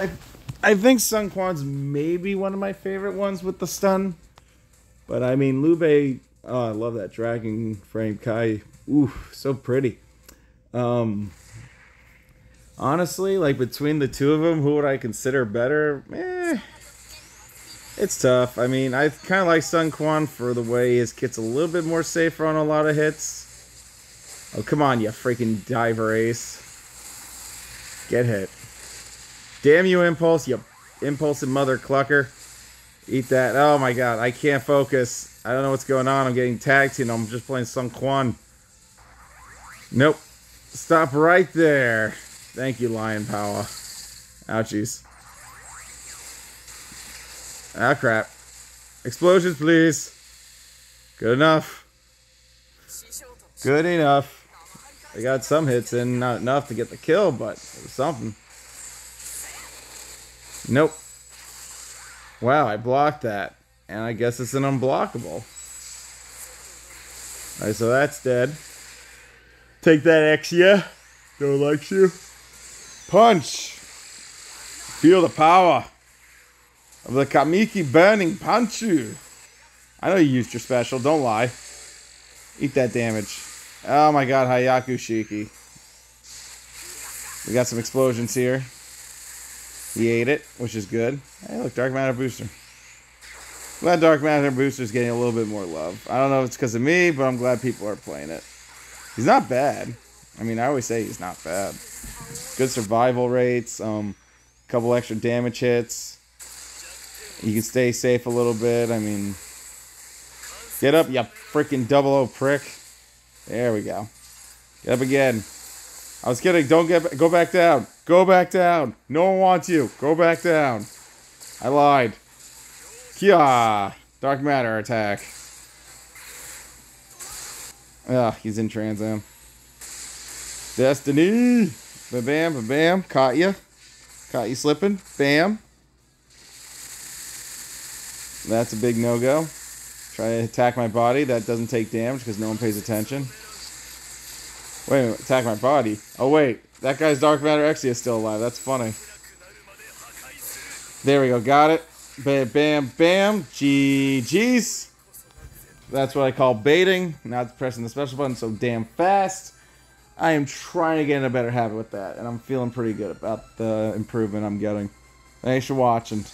I I think Sun Quan's maybe one of my favorite ones with the stun. But I mean, Lu Bu, oh, I love that dragon frame Kai. Ooh, so pretty. Um, honestly, like between the two of them, who would I consider better? Eh, it's tough. I mean, I kind of like Sun Quan for the way his kit's a little bit more safer on a lot of hits. Oh, come on, you freaking diver ace. Get hit. Damn you, Impulse, you impulsive mother clucker. Eat that. Oh my god, I can't focus. I don't know what's going on. I'm getting tagged and I'm just playing Sun Quan. Nope. Stop right there. Thank you, Lion Power. Ouchies. Ah, crap. Explosions, please. Good enough. Good enough. They got some hits in, not enough to get the kill, but something. Nope. Wow, I blocked that. And I guess it's an unblockable. Alright, so that's dead. Take that, Exia. No likes you. Punch. Feel the power of the Kamiki burning Punchu. I know you used your special, don't lie. Eat that damage. Oh my god, Hyaku Shiki. We got some explosions here. He ate it, which is good. Hey, look, Dark Matter Booster. Glad Dark Matter Booster is getting a little bit more love. I don't know if it's because of me, but I'm glad people are playing it. He's not bad. I mean, I always say he's not bad. Good survival rates, um, a couple extra damage hits. You can stay safe a little bit. I mean, get up, you freaking double O prick. There we go. Get up again. I was kidding. Don't get go back down. Go back down. No one wants you. Go back down. I lied. Kia. Dark matter attack. Ah, he's in Trans Am. Destiny. Ba bam, ba bam. Caught you. Caught you slipping. Bam. That's a big no go. Try to attack my body. That doesn't take damage because no one pays attention. Wait attack my body. Oh wait, that guy's Dark Matter Exia is still alive. That's funny. There we go, got it. Bam, bam, bam. GG's. That's what I call baiting, not pressing the special button so damn fast. I am trying to get in a better habit with that, and I'm feeling pretty good about the improvement I'm getting. Thanks for watching.